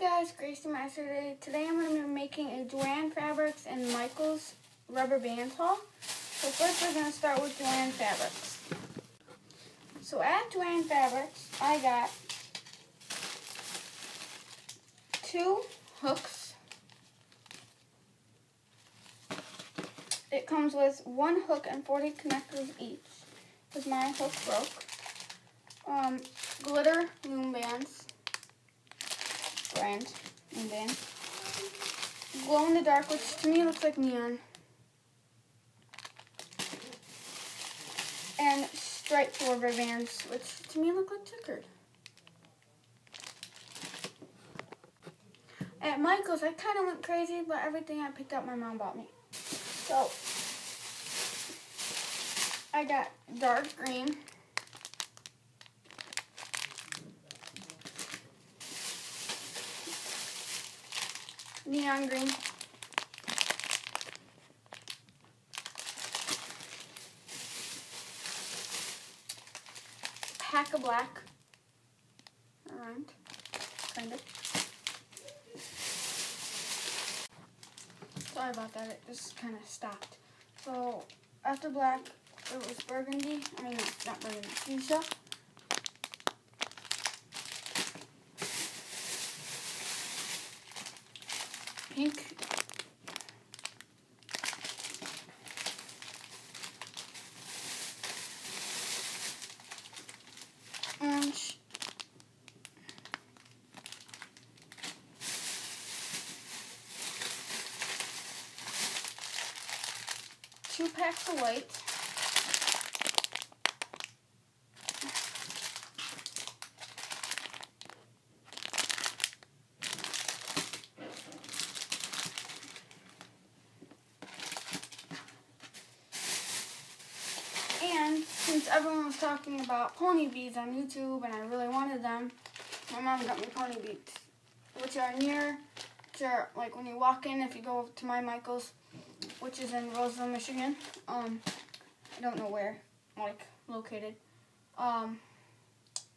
guys, Grace Demaster today. Today I'm going to be making a Joann Fabrics and Michaels rubber band haul. So first we're going to start with Joann Fabrics. So at Joann Fabrics, I got two hooks. It comes with one hook and 40 connectors each, because my hook broke. Um, glitter loom bands brand and then glow in the dark, which to me looks like neon. And striped rubber bands, which to me look like checkered. At Michael's, I kind of went crazy, but everything I picked up, my mom bought me. So, I got dark green. Neon green. Pack of black. Around, kind of. Sorry about that, it just kind of stopped. So, after black, it was burgundy. I mean, not burgundy, fuchsia. Orange. Two packs of white. And since everyone was talking about pony beads on YouTube and I really wanted them, my mom got me pony beads, which are near, which are like when you walk in, if you go to my Michael's, which is in Roseville, Michigan. Um, I don't know where, like, located. Um,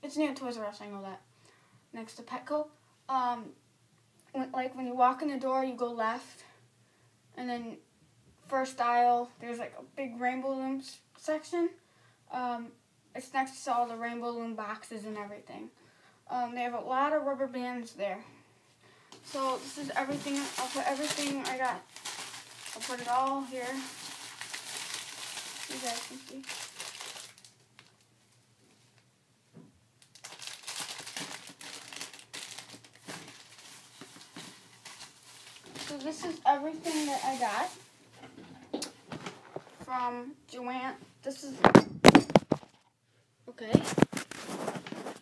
it's near Toys R Us, I know that. Next to Petco. Um, when, like when you walk in the door, you go left, and then first aisle, there's like a big rainbow looms section. Um, it's next to all the rainbow loom boxes and everything. Um, they have a lot of rubber bands there. So this is everything. I'll put everything I got. I'll put it all here. You guys can see. So this is everything that I got from Joann. This is okay.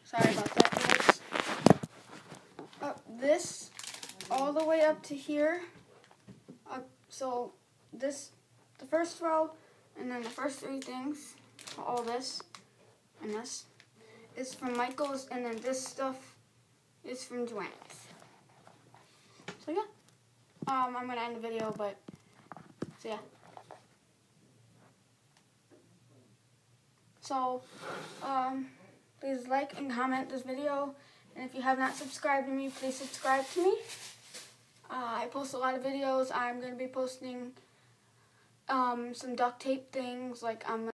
Sorry about that, guys. Uh, this all the way up to here. Uh, so this, the first row, and then the first three things, all this and this, is from Michael's, and then this stuff is from Joann's. So yeah, um, I'm gonna end the video, but so yeah. So, um, please like and comment this video. And if you have not subscribed to me, please subscribe to me. Uh, I post a lot of videos. I'm going to be posting um, some duct tape things. Like I'm